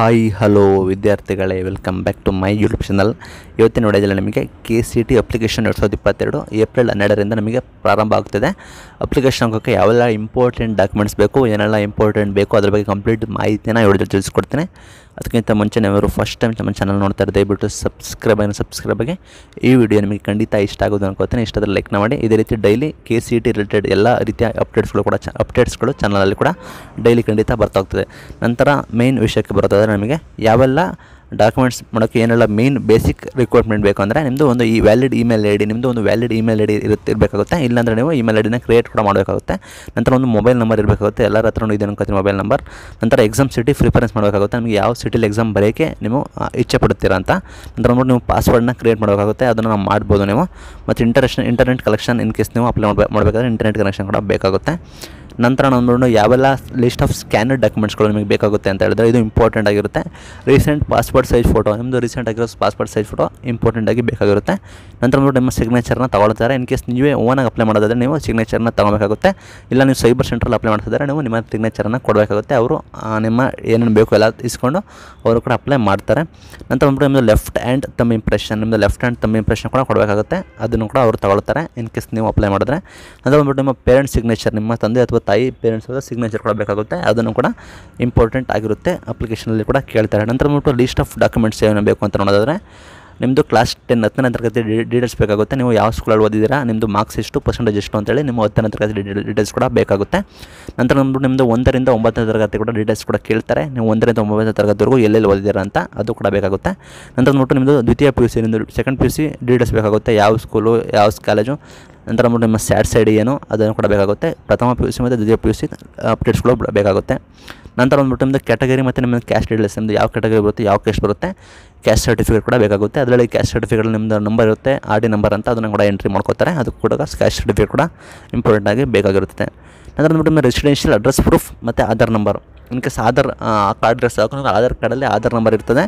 Hi, hello ವಿದ್ಯಾರ್ಥಿಗಳೇ welcome back to my YouTube channel ಇವತ್ತಿನ ವಿಡಿಯೋದಲ್ಲಿ ನಮಗೆ ಕೆ ಸಿ ಟಿ ಅಪ್ಲಿಕೇಶನ್ ಎರಡು ಸಾವಿರದ ಇಪ್ಪತ್ತೆರಡು ಏಪ್ರಿಲ್ ಹನ್ನೆರಡರಿಂದ ನಮಗೆ ಪ್ರಾರಂಭ ಆಗ್ತದೆ. ಅಪ್ಲಿಕೇಶನ್ ಹಾಕೋಕ್ಕೆ ಯಾವೆಲ್ಲ ಇಂಪಾರ್ಟೆಂಟ್ ಡಾಕ್ಯುಮೆಂಟ್ಸ್ ಬೇಕು, ಏನೆಲ್ಲ ಇಂಪಾರ್ಟೆಂಟ್ ಬೇಕು, ಅದ್ರ ಬಗ್ಗೆ ಕಂಪ್ಲೀಟ್ ಮಾಹಿತಿನ ವಿಡಿಯೋದಲ್ಲಿ ತಿಳಿಸ್ಕೊಡ್ತೀನಿ. ಅದಕ್ಕಿಂತ ಮುಂಚೆ ನೀವರು ಫಸ್ಟ್ ಟೈಮ್ ನಮ್ಮ ಚಾನಲ್ ನೋಡ್ತಾ ಇದ್ದಾರೆ ದಯವಿಟ್ಟು ಸಬ್ಸ್ಕ್ರೈಬ್ ಆಗಿ ಸಬ್ಸ್ಕ್ರೈಬ್ ಆಗಿ ಈ ವಿಡಿಯೋ ನಿಮಗೆ ಖಂಡಿತ ಇಷ್ಟ ಆಗೋದು ಅನ್ಕೋತೀನಿ. ಇಷ್ಟಾದ್ರೆ ಲೈಕ್ನ ಮಾಡಿ. ಇದೇ ರೀತಿ daily K C T related ಎಲ್ಲ ರೀತಿಯ ಅಪ್ಡೇಟ್ಸ್ಗಳು ಕೂಡ ಅಪ್ಡೇಟ್ಸ್ಗಳು ಚಾನಲಲ್ಲಿ ಕೂಡ ಡೈಲಿ ಖಂಡಿತ ಬರ್ತಾ ಹೋಗ್ತದೆ. ನಂತರ ಮೇನ್ ವಿಷಯಕ್ಕೆ ಬರ್ತದೆ ನಮಗೆ ಯಾವೆಲ್ಲ ಡಾಕ್ಯುಮೆಂಟ್ಸ್ ಮಾಡೋಕ್ಕೆ ಏನೆಲ್ಲ ಮೇನ್ ಬೇಸಿಕ್ ರಿಕ್ವೈರ್ಮೆಂಟ್ ಬೇಕು ಅಂದರೆ ನಿಮ್ಮದು ಒಂದು ಈ ವ್ಯಾಲಿಡ್ ಇಮೇಲ್ ಐ ಡಿ ನಿಮ್ಮದು ಒಂದು ವ್ಯಾಲಿಡ್ ಇಮೇಲ್ ಐ ಡಿ ಇರುತ್ತೆ ಇರಬೇಕಾಗುತ್ತೆ. ಇಲ್ಲಾಂದರೆ ನೀವು ಇಮೇಲ್ ಐ ಡಿನ ಕ್ರಿಯೇಟ್ ಕೂಡ ಮಾಡಬೇಕಾಗುತ್ತೆ. ನಂತರ ಒಂದು ಮೊಬೈಲ್ ನಂಬರ್ ಇರಬೇಕಾಗುತ್ತೆ. ಎಲ್ಲರ ಹತ್ರನೂ ಇದೆ ಅನ್ಕೋತೀನಿ ಮೊಬೈಲ್ ನಂಬರ್ ನಂತರ ಎಕ್ಸಾಮ್ ಸಿಟಿ ಪ್ರಿಫರೆನ್ಸ್ ಮಾಡಬೇಕಾಗುತ್ತೆ. ನಿಮಗೆ ಯಾವ ಸಿಟಿಲಿ ಎಕ್ಸಾಮ್ ಬರೆಯೋಕ್ಕೆ ನೀವು ಇಚ್ಛೆ ಪಡ್ತೀರಾ ಅಂತ. ನಂತರ ನೋಡಿ ನೀವು ಪಾಸ್ವರ್ಡ್ನ ಕ್ರಿಯೇಟ್ ಮಾಡಬೇಕಾಗುತ್ತೆ. ಅದನ್ನು ನಾವು ಮಾಡ್ಬೋದು ನೀವು. ಮತ್ತು ಇಂಟರ್ನೆಷನ್ ಇಂಟರ್ನೆಟ್ ಕಲೆಕ್ಷನ್ ಇನ್ ಕೇಸ್ ನೀವು ಅಪ್ಲೈ ಮಾಡಬೇಕಾದ್ರೆ ಇಂಟರ್ನೆಟ್ ಕನೆಕ್ಷನ್ ಕೂಡ ಬೇಕಾಗುತ್ತೆ. ನಂತರ ನಾವು ಯಾವೆಲ್ಲ ಲಿಸ್ಟ್ ಆಫ್ ಸ್ಕ್ಯಾನರ್ ಡಾಕ್ಯುಮೆಂಟ್ಸ್ಗಳು ನಿಮಗೆ ಬೇಕಾಗುತ್ತೆ ಅಂತ ಹೇಳಿದ್ರೆ ಇದು ಇಂಪಾರ್ಟೆಂಟ್ ಆಗಿರುತ್ತೆ. ರೀಸೆಂಟ್ ಪಾಸ್ಪೋರ್ಟ್ ಸೈಜ್ ಫೋಟೋ ನಿಮ್ಮದು ರೀಸೆಂಟ್ ಆಗಿರೋ ಪಾಸ್ಪೋರ್ಟ್ ಸೈಜ್ ಫೋಟೋ ಇಂಪಾರ್ಟೆಂಟ್ ಆಗಿ ಬೇಕಾಗಿರುತ್ತೆ. ನಂತರ ನೋಡಿ ನಿಮ್ಮ ಸಿಗ್ನೇಚರ್ನ ತಗೊಳ್ತಾರೆ. ಇನ್ ಕೇಸ್ ನೀವೇ ಓನಾಗಿ ಅಪ್ಲೈ ಮಾಡೋದಾದರೆ ನೀವು ಸಿಗ್ನೇಚರ್ನ ತಗೊಬೇಕಾಗುತ್ತೆ ಇಲ್ಲ ನೀವು ಸೈಬರ್ ಸೆಂಟ್ರಲ್ಲಿ ಅಪ್ಲೈ ಮಾಡ್ತಿದ್ದಾರೆ, ನೀವು ನಿಮ್ಮ ಸಿಗ್ನೇಚರನ್ನು ಕೊಡಬೇಕಾಗುತ್ತೆ. ಅವರು ನಿಮ್ಮ ಏನೇನು ಬೇಕು ಎಲ್ಲ ಇಸ್ಕೊಂಡು ಅವರು ಕೂಡ ಅಪ್ಲೈ ಮಾಡ್ತಾರೆ. ನಂತರ ಬಂದ್ಬಿಟ್ಟು ನಿಮ್ಮದು ಲೆಫ್ಟ್ ಹ್ಯಾಂಡ್ ತಮ್ಮ ಇಂಪ್ರೆಷನ್ ನಿಮ್ಮದು ಲೆಫ್ಟ್ ಹ್ಯಾಂಡ್ ತಮ್ಮ ಇಂಪ್ರೆಷನ್ ಕೂಡ ಕೊಡಬೇಕಾಗುತ್ತೆ. ಅದನ್ನು ಕೂಡ ಅವರು ತಗೊಳ್ತಾರೆ ಇನ್ ಕೇಸ್ ನೀವು ಅಪ್ಲೈ ಮಾಡಿದ್ರೆ. ನಂತರ ಬಂದ್ಬಿಟ್ಟು ನಿಮ್ಮ ಪೇರೆಂಟ್ಸ್ ಸಿಗ್ನೇಚರ್ ನಿಮ್ಮ ತಂದೆ ಅಥವಾ ತಾಯಿ ಪೇರೆಂಟ್ಸ್ ಸಿಗ್ನೇಚರ್ ಕೂಡ ಬೇಕಾಗುತ್ತೆ. ಅದನ್ನು ಕೂಡ ಇಂಪಾರ್ಟೆಂಟ್ ಆಗಿರುತ್ತೆ. ಅಪ್ಲಿಕೇಶನಲ್ಲಿ ಕೂಡ ಕೇಳ್ತಾರೆ. ನಂತರ ಬಂದ್ಬಿಟ್ಟು ಲೀಸ್ಟ್ ಆಫ್ ಡಾಕ್ಯುಮೆಂಟ್ಸ್ ಏನು ಬೇಕು ಅಂತ ನೋಡೋದಾದರೆ ನಿಮ್ಮದು ಕ್ಲಾಸ್ ಟೆನ್ ಹತ್ತನೇ ತರಗತಿ ಡೀಟೇಲ್ಸ್ ಬೇಕಾಗುತ್ತೆ. ನೀವು ಯಾವ ಸ್ಕೂಲಲ್ಲಿ ಓದಿದ್ದೀರಾ ನಿಮ್ಮದು ಮಾರ್ಕ್ಸ್ ಎಷ್ಟು ಪರ್ಸೆಂಟೇಜ್ ಎಷ್ಟು ಅಂತೇಳಿ ನಿಮ್ಮ ಹತ್ತನೇ ತರಗತಿ ಡೀಟೇಲ್ಸ್ ಕೂಡ ಬೇಕಾಗುತ್ತೆ. ನಂತರ ಬಂದ್ಬಿಟ್ಟು ನಿಮ್ಮದು ಒಂದರಿಂದ ಒಂಬತ್ತನೇ ತರಗತಿ ಕೂಡ ಡೀಟೇಲ್ಸ್ ಕೂಡ ಕೇಳ್ತಾರೆ. ನೀವು ಒಂದರಿಂದ ಒಂಬತ್ತನೇ ತರಗತಿವರೆಗೂ ಎಲ್ಲೆಲ್ಲಿ ಓದಿದ್ದೀರಾ ಅಂತ ಅದು ಕೂಡ ಬೇಕಾಗುತ್ತೆ. ನಂತರ ಬಂದ್ಬಿಟ್ಟು ನಿಮ್ಮದು ದ್ವಿತೀಯ ಪಿ ಯು ಸಿ ನಿಮ್ಮದು second P U C details ಬೇಕಾಗುತ್ತೆ. ಯಾವ ಸ್ಕೂಲು ಯಾವ ಕಾಲೇಜು ನಂತರ ನೋಡಿ ನಿಮ್ಮ ಸ್ಯಾಡ್ ಸೈಡ್ ಏನು, ಅದನ್ನು ಕೂಡ ಬೇಕಾಗುತ್ತೆ. ಪ್ರಥಮ ಪಿ ಯು ಸಿ ಮತ್ತು ದ್ವಿತೀಯ ಪಿ ಯು ಸಿ ಅಪ್ಡೇಟ್ಸ್ಗಳು ಬೇಕಾಗುತ್ತೆ. ನಂತರ ಬಂದ್ಬಿಟ್ಟು ನಿಮ್ಮದು ಕ್ಯಾಟಗರಿ ಮತ್ತು ನಿಮ್ಮ ಕ್ಯಾಸ್ಟ್ ಡೀಟೇಲ್ಸ್ ನಿಮ್ಮದು ಯಾವ ಕ್ಯಾಟಗರಿ ಬರುತ್ತೆ, ಯಾವ ಕ್ಯಾಸ್ಟ್ ಬರುತ್ತೆ ಕ್ಯಾಸ್ಟ್ ಸರ್ಟಿಫಿಕೇಟ್ ಕೂಡ ಬೇಕಾಗುತ್ತೆ. ಅದರಲ್ಲಿ ಕ್ಯಾಸ್ಟ್ ಸರ್ಟಿಫಿಕೇಟ್ ನಿಮ್ಮದು ನಂಬರ್ ಇರುತ್ತೆ ಆರ್ ಡಿ ನಂಬರ್ ಅಂತ ಅದನ್ನು ಕೂಡ ಎಂಟ್ರಿ ಮಾಡ್ಕೋತಾರೆ. ಅದು ಕೂಡ ಕ್ಯಾಸ್ಟ್ ಸರ್ಟಿಫಿಕೇಟ್ ಕೂಡ ಇಂಪಾರ್ಟೆಂಟ್ ಆಗಿ ಬೇಕಾಗಿರುತ್ತೆ ನಂತರ ಬಂದ್ಬಿಟ್ಟು ರೆಸಿಡೆನ್ಷಿಯಲ್ ಅಡ್ರೆಸ್ ಪ್ರೂಫ್ ಮತ್ತು Aadhaar number in case Aadhaar card address ಹಾಕೊಂಡು ಆಧಾರ್ ಕಾರ್ಡಲ್ಲಿ ಆಧಾರ್ ನಂಬರ್ ಇರ್ತದೆ.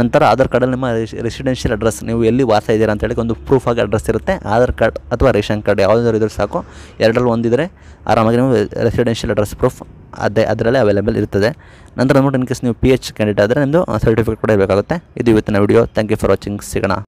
ನಂತರ ಆಧಾರ್ ಕಾರ್ಡಲ್ಲಿ ನಿಮ್ಮ ರೆಸಿಡೆನ್ಷಿಯಲ್ ಅಡ್ರೆಸ್ ನೀವು ಎಲ್ಲಿ ವಾಸ ಇದ್ದೀರಾ ಅಂತೇಳಿ ಒಂದು ಪ್ರೂಫ್ ಆಗಿ ಅಡ್ರೆಸ್ ಇರುತ್ತೆ. ಆಧಾರ್ ಕಾರ್ಡ್ ಅಥವಾ ರೇಷನ್ ಕಾರ್ಡ್ ಯಾವುದಾದ್ರು ಇದ್ರೆ ಸಾಕು. ಎರಡರಲ್ಲಿ ಒಂದಿದ್ರೆ ಆರಾಮಾಗಿ ನೀವು ರೆಸಿಡೆನ್ಷಿಯಲ್ ಅಡ್ರೆಸ್ ಪ್ರೂಫ್ ಅದೇ ಅದರಲ್ಲೇ ಅವೈಲೇಬಲ್ ಇರ್ತದೆ. ನಂತರ ನೋಡಿ ಇನ್ ಕೇಸ್ ನೀವು ಪಿ ಎಚ್ ಕ್ಯಾಂಡಿಡೇಟ್ ಆದರೆ ನಿಮ್ಮದು ಸರ್ಟಿಫಿಕೇಟ್ ಕೂಡ ಬೇಕಾಗುತ್ತೆ ಇದು ಇವತ್ತಿನ video thank you for watching ಸಿಗೋಣ.